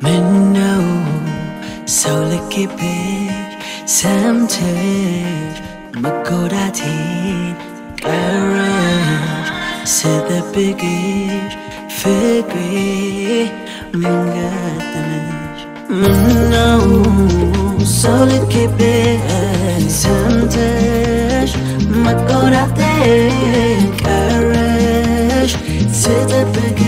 맨나오 서울 깊이 삼태 먹고라디 가라 세대 비기 figure mangatamish no sol que pensantes macorate carish se te pegue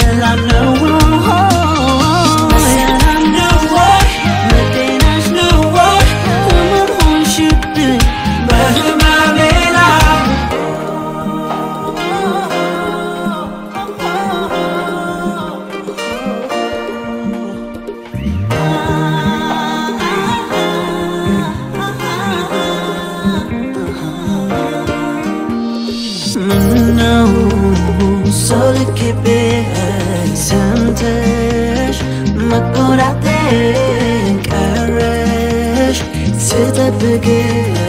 said I know I said I know what Nothing I know what Woman won't you do. But you might be loud so to keep it ሰምተሽ መጎዳቴን ቀረሽ ስጠብቅሽ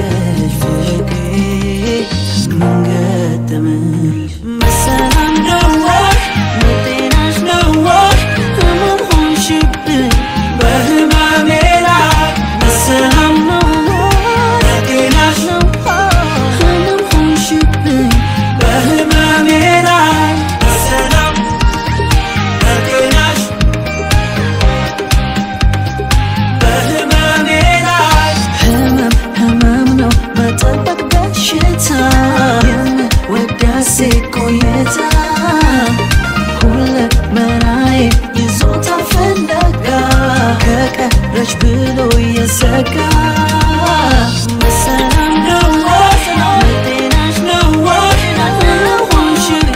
ቆይታ ሁለት መናዬ ይዞታ ፈለጋ ብሎ የሰጋ መሰላም ነው መጤናሽ ነው ሁሉሽን